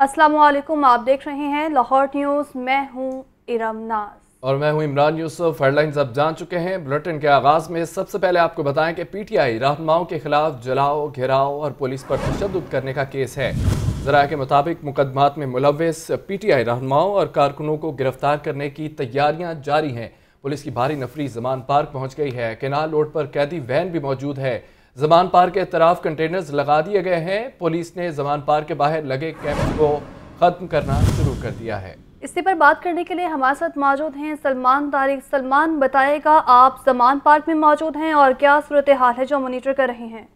अस्सलाम वालेकुम आप देख रहे हैं लाहौर न्यूज़। मैं हूँ इरम नाज। और मैं हूँ इमरान यूसुफ। हेडलाइंस अब जान चुके हैं। बुलेटिन के आगाज़ में सबसे पहले आपको बताएँ कि पीटीआई रहनुमाओं के खिलाफ जलाओ घेराव और पुलिस पर तशद करने का केस है। जरा के मुताबिक मुकदमात में मुलविस पीटीआई रहनुमाओं और कारकुनों को गिरफ़्तार करने की तैयारियाँ जारी हैं। पुलिस की भारी नफरी जमान पार्क पहुँच गई है। केनाल रोड पर कैदी वैन भी मौजूद है। जमान पार्क के तरफ़ कंटेनर्स लगा दिए गए हैं। पुलिस ने जमान पार्क के बाहर लगे कैंप को ख़त्म करना शुरू कर दिया है। इसी पर बात करने के लिए हमारे साथ मौजूद हैं सलमान तारिक। सलमान बताएगा आप जमान पार्क में मौजूद हैं और क्या सूरत हाल है जो मॉनिटर कर रहे हैं?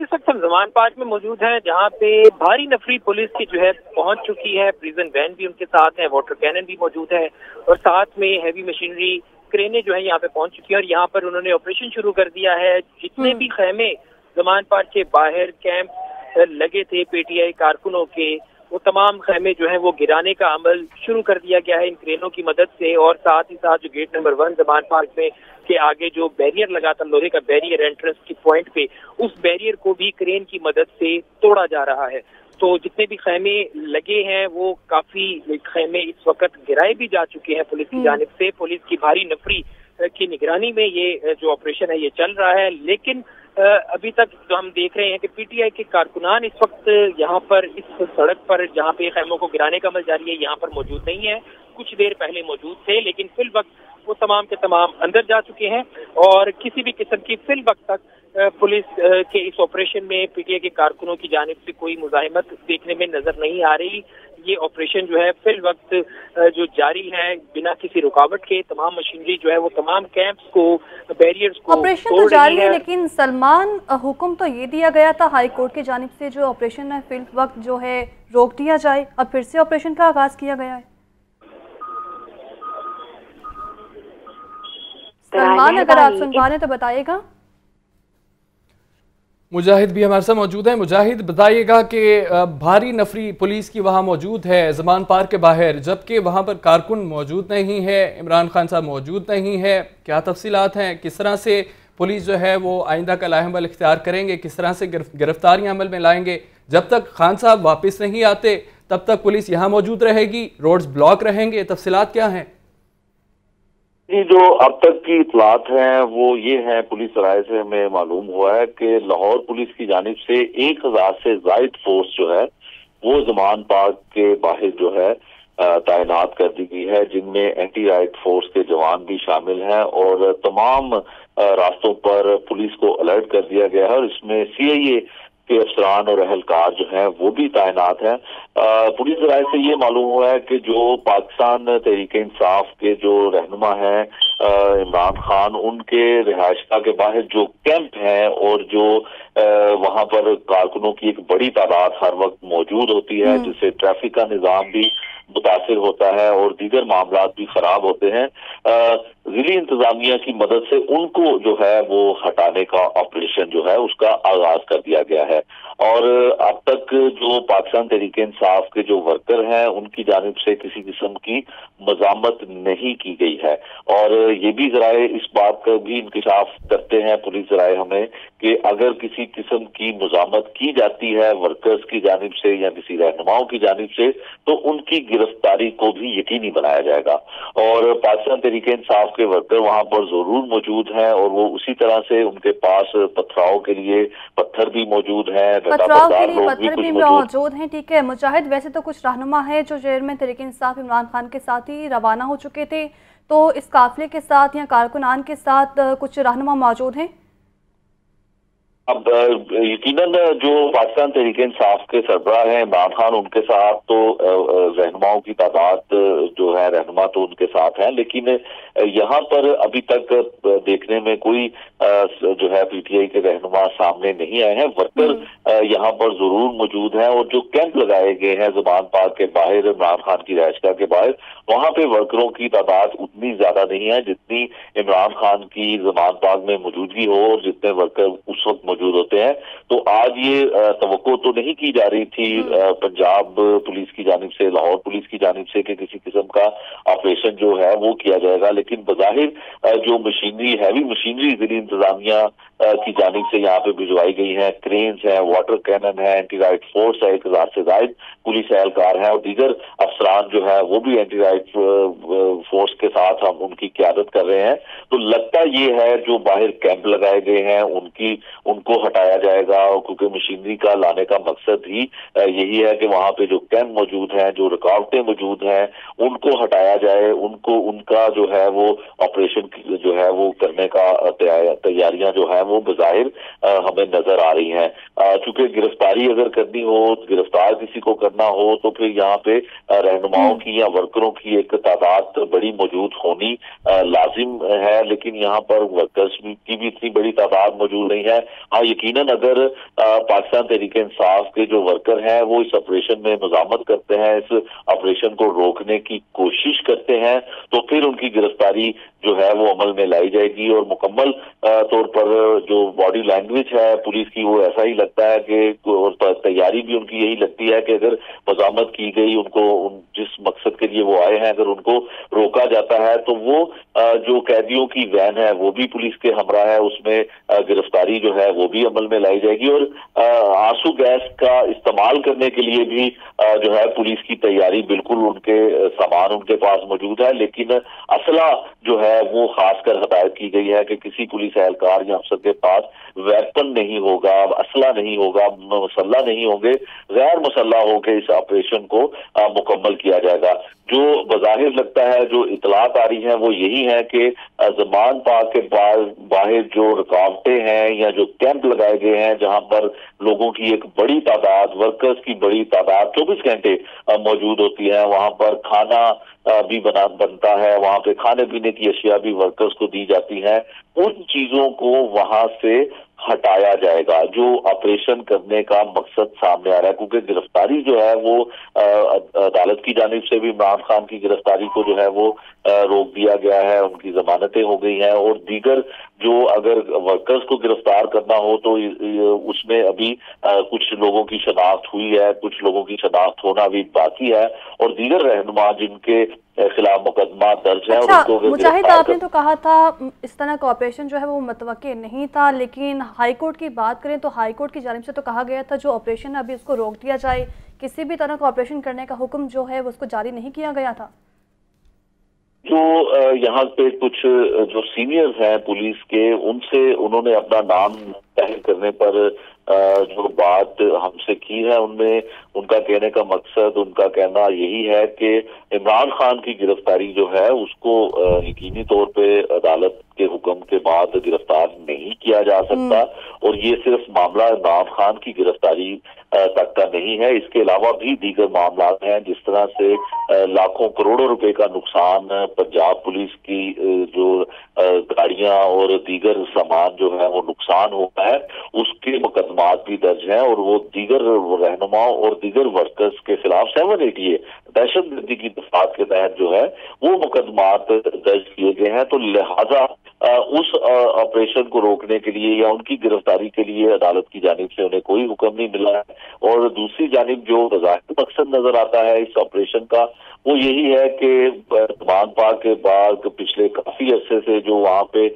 इस वक्त हम जमान पार्क में मौजूद हैं जहाँ पे भारी नफरी पुलिस की जो है पहुँच चुकी है। प्रिजन वैन भी उनके साथ है वाटर कैनन भी मौजूद है और साथ में हैवी मशीनरी क्रेनें जो है यहाँ पे पहुँच चुकी है और यहाँ पर उन्होंने ऑपरेशन शुरू कर दिया है। जितने हम्म। भी खेमे जमान पार्क के बाहर कैंप लगे थे पीटीआई कारकुनों के वो तमाम खेमे जो है वो गिराने का अमल शुरू कर दिया गया है इन क्रेनों की मदद से। और साथ ही साथ जो gate number one Zaman Park में के आगे जो बैरियर लगा था लोहे का बैरियर एंट्रेंस की पॉइंट पे उस बैरियर को भी क्रेन की मदद से तोड़ा जा रहा है। तो जितने भी खेमे लगे हैं वो काफ़ी खेमे इस वक्त गिराए भी जा चुके हैं पुलिस की हम्म। जानब से। पुलिस की भारी नफरी की निगरानी में ये जो ऑपरेशन है ये चल रहा है। लेकिन अभी तक जो हम देख रहे हैं कि पीटीआई के कारकुनान इस वक्त यहाँ पर इस सड़क पर जहाँ पे खैमों को गिराने का अमल जारी है यहाँ पर मौजूद नहीं है। कुछ देर पहले मौजूद थे लेकिन फिल वक्त वो तमाम के तमाम अंदर जा चुके हैं और किसी भी किस्म की फिल वक्त तक पुलिस के इस ऑपरेशन में पीटीआई के कारकुनों की जानब से कोई मुजाहमत देखने में नज़र नहीं आ रही। ये ऑपरेशन जो है फिल वक्त जो जारी है बिना किसी रुकावट के तमाम मशीनरी जो है वो तमाम कैंप्स को बैरियर्स को ऑपरेशन तो जारी है लेकिन सलमान हुक्म तो ये दिया गया था हाई कोर्ट की जानब से जो ऑपरेशन है फिल वक्त जो है रोक दिया जाए अब फिर से ऑपरेशन का आगाज़ किया गया है। सलमान अगर आप सुन पा रहे तो बताइएगा। मुजाहिद भी हमारे साथ मौजूद है। मुजाहिद बताइएगा कि भारी नफरी पुलिस की वहाँ मौजूद है जमान पार्क के बाहर जबकि वहाँ पर कारकुन मौजूद नहीं है इमरान खान साहब मौजूद नहीं है। क्या तफसीलात हैं? किस तरह से पुलिस जो है वो आइंदा का लाहमल इख्तियार करेंगे? किस तरह से गिरफ्तारियाँ अमल में लाएँगे? जब तक खान साहब वापस नहीं आते तब तक पुलिस यहाँ मौजूद रहेगी रोड्स ब्लॉक रहेंगे। तफसीलात क्या हैं? जी जो अब तक की इतलात हैं, वो ये है, पुलिस राय से हमें मालूम हुआ है कि लाहौर पुलिस की जानब से एक हज़ार से जायद फोर्स जो है, वो जमान पार्क के बाहर जो है तैनात कर दी गई है, जिनमें एंटी राइट फोर्स के जवान भी शामिल हैं और तमाम रास्तों पर पुलिस को अलर्ट कर दिया गया है और इसमें सीआईए के अफसरान और अहलकार जो हैं वो भी तैनात हैं पुलिस राय से ये मालूम हुआ है कि जो पाकिस्तान तहरीक इंसाफ के जो रहनुमा हैं इमरान खान उनके रिहायशगा के बाहर जो कैंप हैं और जो वहाँ पर कारकुनों की एक बड़ी तादाद हर वक्त मौजूद होती है हम्म। जिससे ट्रैफ़िक का निज़ाम भी मुतासर होता है और दीगर मामला भी खराब होते हैं जिली इंतजामिया की मदद से उनको जो है वो हटाने का ऑपरेशन जो है उसका आगाज़ कर दिया गया है। और अब तक जो पाकिस्तान तरीके इंसाफ के जो वर्कर हैं, उनकी जानब से किसी किस्म की मजामत नहीं की गई है। और ये भी जराए इस बात का भी इंकशाफ करते हैं, पुलिस जराए हमें कि अगर किसी किस्म की मजामत की जाती है वर्कर्स की जानब से या किसी रहनुमाओं की जानब से तो उनकी गिरफ्तारी को भी यकीनी बनाया जाएगा। और पाकिस्तान तरीके इंसाफ के वर्कर वहाँ पर ज़रूर मौजूद हैं और वो उसी तरह से उनके पास पथराव के लिए पत्थर भी मौजूद है पथराव के लिए पत्थर भी मौजूद हैं ठीक है। मुजाहिद वैसे तो कुछ रहनुमा है जो चेयरमैन तरीके इंसाफ इमरान खान के साथ ही रवाना हो चुके थे तो इस काफिले के साथ या कारकुनान के साथ कुछ रहनुमा मौजूद हैं? अब यकीनन जो पाकिस्तान तरीके इंसाफ के सरबराह हैं इमरान खान उनके साथ तो रहनुमाओं की तादाद जो है रहनुमा तो उनके साथ हैं लेकिन यहाँ पर अभी तक देखने में कोई जो है पीटीआई के रहनुमा सामने नहीं आए हैं वर्कर हम्म। यहाँ पर ज़रूर मौजूद हैं और जो कैंप लगाए गए हैं ज़ुबान पार्क के बाहर इमरान खान की रहायशगाह के बाहर वहाँ पे वर्करों की तादाद उतनी ज़्यादा नहीं है जितनी इमरान खान की जमान पार्क में मौजूदगी हो और जितने वर्कर उस वक्त मौजूद होते हैं। तो आज ये तो तो नहीं की जा रही थी हम्म। पंजाब पुलिस की जानब से लाहौर पुलिस की जानब से कि किसी किस्म का ऑपरेशन जो है वो किया जाएगा। लेकिन बजाहिर जो मशीनरी हैवी मशीनरी जिली इंतजामिया की जानब से यहाँ पे भिजवाई गई है। क्रेन्स है वाटर कैनन है एंटी राइट फोर्स है एक हज़ार से जायद पुलिस एहलकार है और दीगर अफसरान जो है वो भी एंटी राइट फोर्स के साथ हम उनकी क्यादत कर रहे हैं। तो लगता ये है जो बाहर कैंप लगाए गए हैं उनकी उनको हटाया जाएगा क्योंकि मशीनरी का लाने का मकसद ही यही है कि वहाँ पे जो कैंप मौजूद हैं जो रुकावटें मौजूद हैं उनको हटाया जाए उनको उनका जो है वो ऑपरेशन जो है वो करने का तैयारियाँ जो है वो बाहिर हमें नज़र आ रही हैं चूँकि गिरफ्तारी अगर करनी हो गिरफ़्तार किसी को करना हो तो फिर यहाँ पे रहनुमाओं हम्म। की या वर्करों की एक तादाद बड़ी मौजूद होनी लाजिम है लेकिन यहाँ पर वर्कर्स की भी इतनी बड़ी तादाद मौजूद नहीं है हाँ यकीनन अगर पाकिस्तान तरीके इंसाफ के जो वर्कर हैं, वो इस ऑपरेशन में मजामत करते हैं, इस ऑपरेशन को रोकने की कोशिश करते हैं तो फिर उनकी गिरफ्तारी जो है, वो अमल में लाई जाएगी। और मुकम्मल तौर पर जो बॉडी लैंग्वेज है, पुलिस की, वो ऐसा ही लगता है कि, और तैयारी भी उनकी यही लगती है कि अगर मजामत की गई, उनको, उन, जिस मकसद के लिए वो आए हैं, अगर उनको रोका जाता है तो वो जो कैदियों की वैन है, वो भी पुलिस के हमरा है, उसमें गिरफ्तारी जो है, वो भी अमल में लाई जाएगी और आँसू गैस का इस्तेमाल करने के लिए भी जो है पुलिस की तैयारी बिल्कुल उनके सामान उनके पास मौजूद है। लेकिन असला जो है वो खासकर हदायत की गई है कि किसी पुलिस एहलकार या अफसर के पास वेपन नहीं होगा, असला नहीं होगा, मसल्ला नहीं होंगे। गैर मसल्ला होकर इस ऑपरेशन को मुकम्मल किया जाएगा। जो बाहिर लगता है, जो इतलात आ रही है, वो यही है कि जमान पाक के बाहर जो रुकावटें हैं या जो कैंप लगाए गए हैं, जहाँ पर लोगों की एक बड़ी तादाद वर्कर्स की बड़ी तादाद, चौबीस घंटे मौजूद होती है, वहाँ पर खाना भी बना, बनता है, वहाँ पे खाने पीने की अशिया भी वर्कर्स को दी जाती है। उन चीज़ों को वहाँ से हटाया जाएगा, जो ऑपरेशन करने का मकसद सामने आ रहा है, क्योंकि गिरफ्तारी जो है वो अदालत की जानब से भी इमरान खान की गिरफ्तारी को जो है वो रोक दिया गया है, उनकी जमानतें हो गई हैं और दीगर जो अगर वर्कर्स को गिरफ़्तार करना हो तो उसमें अभी कुछ लोगों की शनाख्त हुई है, कुछ लोगों की शनाख्त होना भी बाकी है और दीगर रहनुमा जिनके खिलाफ मुकदमा दर्ज है अच्छा, और मुजाहिद आपने तो कहा था इस तरह का ऑपरेशन जो है वो मतवक़ नहीं था लेकिन हाई कोर्ट की बात करें तो हाई कोर्ट की जानब से तो कहा गया था जो ऑपरेशन अभी उसको रोक दिया जाए किसी भी तरह का ऑपरेशन करने का हुक्म जो है उसको जारी नहीं किया गया था। जो यहाँ पे कुछ जो सीनियर्स हैं पुलिस के उनसे उन्होंने अपना नाम तय करने पर जो बात हमसे की है उनमें उनका कहने का मकसद उनका कहना यही है कि इमरान खान की गिरफ्तारी जो है उसको यकीनी तौर पे अदालत के हुक्म के बाद गिरफ़्तार नहीं किया जा सकता। हम्म। और ये सिर्फ़ मामला इमरान खान की गिरफ्तारी तक का नहीं है। इसके अलावा भी दीगर मामला हैं जिस तरह से लाखों करोड़ों रुपए का नुकसान पंजाब पुलिस की जो गाड़ियाँ और दीगर सामान जो है वो नुकसान हुआ है। उसके मुकदमात भी दर्ज हैं और वो दीगर रहनुमाओं और दीगर वर्कर्स के खिलाफ सेवन एटी दहशत गर्दी की दफात के तहत जो है वो मुकदमात दर्ज किए गए हैं। तो लिहाजा उस ऑपरेशन को रोकने के लिए या उनकी गिरफ्तारी के लिए अदालत की जानब से उन्हें कोई हुक्म नहीं मिला है। और दूसरी जानब जो मकसद नज़र आता है इस ऑपरेशन का वो यही है कि तमान पाक के बाद पिछले काफ़ी अरसे से जो वहाँ पे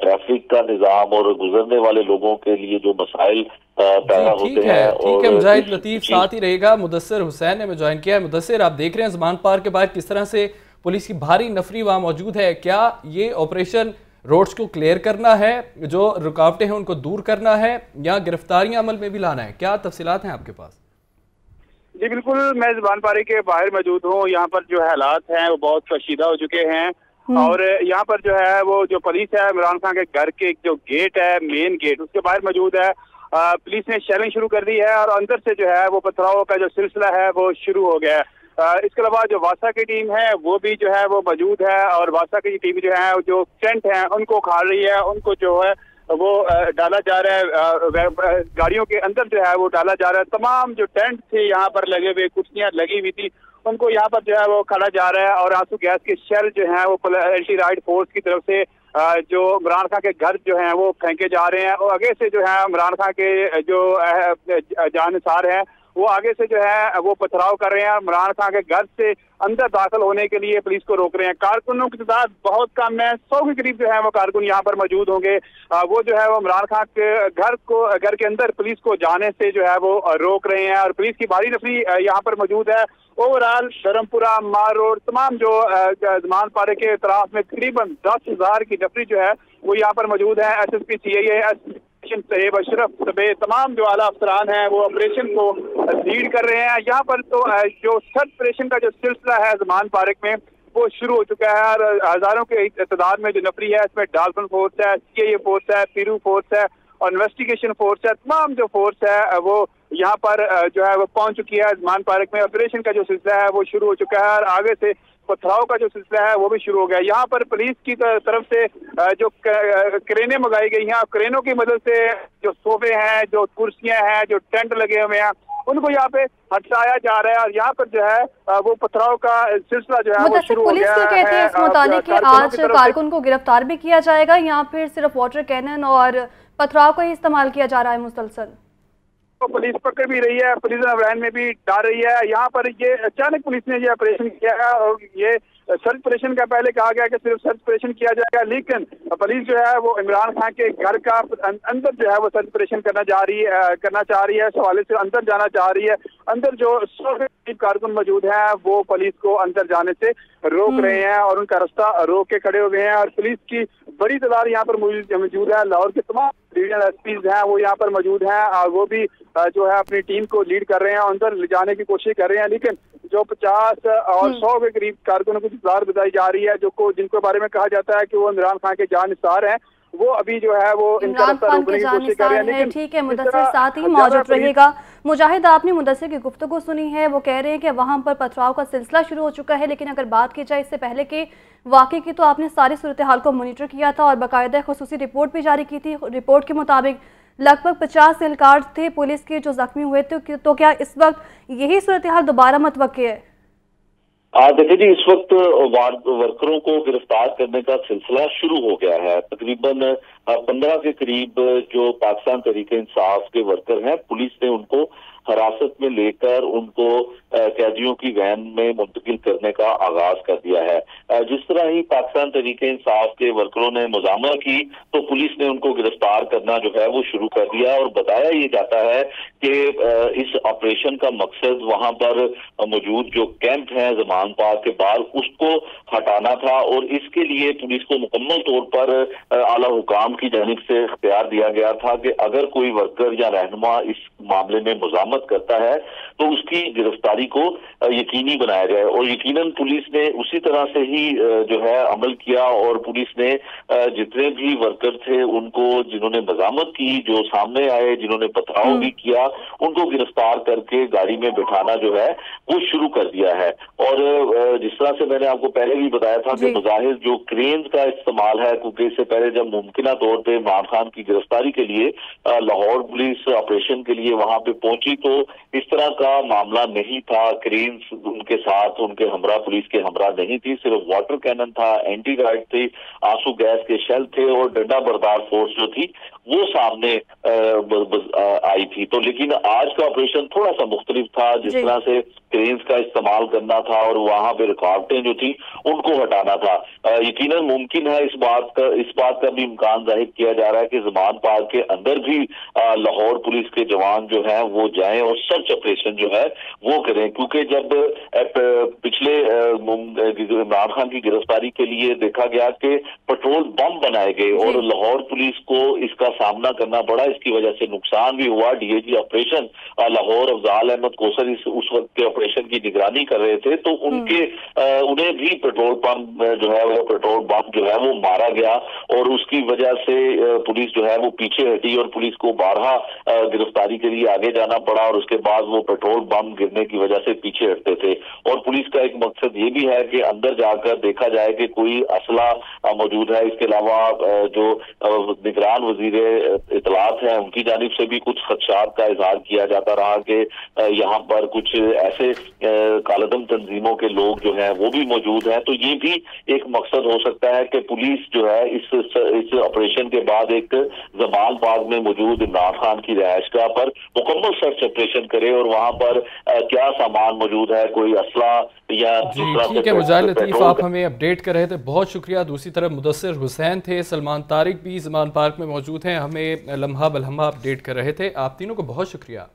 ट्रैफ़िक का निज़ाम और गुजरने वाले लोगों के लिए जो मसाइल पैदा होते हैं ठीक है मुजाहिद लतीफ साथ ही रहेगा। मुदसर हुसैन ने ज्वाइन किया है मुदसर आप देख रहे हैं जमान पार्क के बाद किस तरह से पुलिस की भारी नफरी वहाँ मौजूद है। क्या ये ऑपरेशन रोड्स को क्लियर करना है? जो रुकावटें हैं उनको दूर करना है या गिरफ्तारियाँ अमल में भी लाना है? क्या तफसीलात हैं आपके पास? जी बिल्कुल मैं जबान पारी के बाहर मौजूद हूँ। यहाँ पर जो हालात हैं वो बहुत कशीदा हो चुके हैं। हम्म। और यहाँ पर जो है वो जो पुलिस है इमरान खान के घर के जो गेट है मेन गेट उसके बाहर मौजूद है। पुलिस ने शेलिंग शुरू कर दी है और अंदर से जो है वो पथराव का जो सिलसिला है वो शुरू हो गया है। इसके अलावा जो वासा की टीम है, वो भी जो है, वो मौजूद है और वासा की टीम जो है, जो टेंट है, उनको खा रही है, उनको जो है, वो डाला जा रहा है गाड़ियों के अंदर जो है, वो डाला जा रहा है। तमाम जो टेंट थे, यहाँ पर लगे हुए, कुर्सियाँ लगी हुई थी, उनको यहाँ पर जो है, वो खड़ा जा रहा है और आँसू गैस के शेल जो है, वो एंटी राइड फोर्स की तरफ़ से जो इमरान खान के घर जो है, वो फेंके जा रहे हैं। और आगे से जो है, इमरान खान के जो जानसार हैं वो आगे से जो है, वो पथराव कर रहे हैं और इमरान खान के घर से अंदर दाखिल होने के लिए पुलिस को रोक रहे हैं। कारकुनों की तादाद बहुत कम है, सौ के करीब जो है वो कारकुन यहाँ पर मौजूद होंगे। वो जो है वो इमरान खान के घर को, घर के अंदर पुलिस को जाने से जो है वो रोक रहे हैं और पुलिस की भारी नफरी यहाँ पर मौजूद है। ओवरऑल धर्मपुरा मार रोड तमाम जो जमान पारे के तरफ़ में तकरीबन दस हज़ार की नफरी जो है वो यहाँ पर मौजूद है। S S P, C I S सहेब अशरफ सबे तमाम जो आला अफसरान हैं, वो ऑपरेशन को लीड कर रहे हैं। यहाँ पर तो जो सर्च ऑपरेशन का जो सिलसिला है जमान पार्क में, वो शुरू हो चुका है और हज़ारों के तादाद में जो नफरी है, इसमें डाल्फन फोर्स है सी आई ए फोर्स है पीरू फोर्स है और इन्वेस्टिगेशन फोर्स है, तमाम जो फोर्स है वो यहाँ पर जो है वो पहुँच चुकी है जमान पार्क में। ऑपरेशन का जो सिलसिला है, वो शुरू हो चुका है और आगे से पथराव का जो सिलसिला है वो भी शुरू हो गया। यहाँ पर पुलिस की तरफ़ से जो क्रेनें मंगाई गई हैं क्रेनों की मदद से जो सोफे हैं जो कुर्सियाँ हैं जो टेंट लगे हुए हैं उनको यहाँ पे हटाया जा रहा है। और यहाँ पर जो है वो पथराव का सिलसिला जो है वो शुरू पुलिस हो गया कहती है इस मुताबिक आज कारकुन को गिरफ़्तार भी किया जाएगा। यहाँ फिर सिर्फ़ वाटर कैनन और पथराव का ही इस्तेमाल किया जा रहा है मुसलसल। तो पुलिस पकड़ भी रही है, पुलिस वैन में भी डाल रही है। यहाँ पर ये अचानक पुलिस ने ये ऑपरेशन किया है और ये सर्च ऑपरेशन का पहले कहा गया कि सिर्फ़ सर्च ऑपरेशन किया जाएगा लेकिन पुलिस जो है वो इमरान खान के घर का अंदर जो है वो सर्च ऑपरेशन करना जा रही है करना चाह रही है इस हवाले से अंदर जाना चाह रही है। अंदर जो सौ कारकुन मौजूद हैं वो पुलिस को अंदर जाने से रोक हम्म। रहे हैं और उनका रास्ता रोक के खड़े हुए हैं। और पुलिस की बड़ी तादाद यहाँ पर मौजूद है। लाहौर के तमाम रीजनल एस हैं वो यहाँ पर मौजूद हैं और वो भी जो है अपनी टीम को लीड कर रहे हैं अंदर ले जाने की कोशिश कर रहे हैं। लेकिन जो पचास और हम्म। सौ के करीब कारकुनों की इंतज़ार बताई जा रही है जो को जिनके बारे में कहा जाता है कि वो इमरान खान के जान निसार हैं। वो अभी जो है वो इमरान खान के जानिसार है ठीक है मुदसर साथ ही मौजूद रहेगा। मुजाहिद आपने मुदसर की गुफ्तु सुनी है वो कह रहे हैं कि वहाँ पर पथराव का सिलसिला शुरू हो चुका है लेकिन अगर बात की जाए इससे पहले के वाकई की तो आपने सारी सूरत हाल को मोनिटर किया था और बाकायदा खसूसी रिपोर्ट भी जारी की थी। रिपोर्ट के मुताबिक लगभग पचास एहलकार थे पुलिस के जो जख्मी हुए थे तो क्या इस वक्त यही सूरत हाल दोबारा मतवक़ है? देखिए जी, इस वक्त वर्करों को गिरफ़्तार करने का सिलसिला शुरू हो गया है। तकरीबन पंद्रह के करीब जो पाकिस्तान तरीके इंसाफ के वर्कर हैं, पुलिस ने उनको हिरासत में लेकर उनको कैदियों की वैन में मुंतकिल करने का आगाज़ कर दिया है। जिस तरह ही पाकिस्तान तरीके इंसाफ के वर्करों ने मुजामा की तो पुलिस ने उनको गिरफ़्तार करना जो है वो शुरू कर दिया और बताया ये जाता है कि इस ऑपरेशन का मकसद वहाँ पर मौजूद जो कैंप है, जमान पाक के बाद उसको हटाना था और इसके लिए पुलिस को मुकम्मल तौर पर आला हुकाम की जानब से इख्तियार दिया गया था कि अगर कोई वर्कर या रहनुमा इस मामले में मुजामत करता है तो उसकी गिरफ्तारी को यकीनी बनाया जाए और यकीनन पुलिस ने उसी तरह से ही जो है अमल किया और पुलिस ने जितने भी वर्कर थे उनको जिन्होंने मजामत की जो सामने आए जिन्होंने पथराव हम्म। भी किया उनको गिरफ़्तार करके गाड़ी में बिठाना जो है वो शुरू कर दिया है। और जिस तरह से मैंने आपको पहले भी बताया था कि मुजाहिर जो क्रेन का इस्तेमाल है क्योंकि इससे पहले जब मुमकिन तौर पर इमरान खान की गिरफ्तारी के लिए लाहौर पुलिस ऑपरेशन के लिए वहाँ पे पहुँची। तो इस तरह का मामला नहीं था। क्रेन उनके साथ उनके हमरा पुलिस के हमरा नहीं थी। सिर्फ़ वाटर कैनन था एंटी गार्ड थी आँसू गैस के शेल थे और डंडा बरदार फोर्स जो थी वो सामने आई थी। तो लेकिन आज का ऑपरेशन थोड़ा सा मुख्तलिफ़ था जिस तरह से क्रेन्स का इस्तेमाल करना था और वहाँ पे रुकावटें जो थी उनको हटाना था। यकीन मुमकिन है इस बात का इस बात का भी इम्कान ज़ाहिर किया जा रहा है कि जमान पार्क के अंदर भी लाहौर पुलिस के जवान जो है वो जाएँ और सर्च ऑपरेशन जो है वो करें। क्योंकि जब पिछले इमरान खान की गिरफ्तारी के लिए देखा गया कि पेट्रोल बम बनाए गए और लाहौर पुलिस को इसका सामना करना पड़ा। इसकी वजह से नुकसान भी हुआ। डीएजी ऑपरेशन लाहौर अफजाल अहमद कोसर इस उस वक्त के ऑपरेशन की निगरानी कर रहे थे तो उनके हम्म। उन्हें भी पेट्रोल पंप जो है वो पेट्रोल पंप जो है वो मारा गया और उसकी वजह से पुलिस जो है वो पीछे हटी और पुलिस को बारह गिरफ्तारी के लिए आगे जाना पड़ा और उसके बाद वो पेट्रोल पंप गिरने की वजह से पीछे हटते थे और पुलिस का एक मकसद ये भी है कि अंदर जाकर देखा जाए कि कोई असला मौजूद है इसके अलावा जो निगरान वज़ीर इतलात हैं उनकी जानब से भी कुछ खदशात का इजहार किया जाता रहा कि यहाँ पर कुछ ऐसे कालदम तंजीमों के लोग जो हैं वो भी मौजूद हैं। तो ये भी एक मकसद हो सकता है कि पुलिस जो है इस इस ऑपरेशन के बाद एक जमान बाग में मौजूद इमरान खान की का पर मुकम्मल सर्च ऑपरेशन करे और वहाँ पर क्या सामान मौजूद है कोई असला या ठीक है मुजाहिर लतीफ़ आप हमें अपडेट कर रहे थे। बहुत शुक्रिया। दूसरी तरफ़ मुदसर हुसैन थे सलमान तारिक भी जमान पार्क में मौजूद हैं। हमें लम्हा बलहमा अपडेट कर रहे थे। आप तीनों को बहुत शुक्रिया।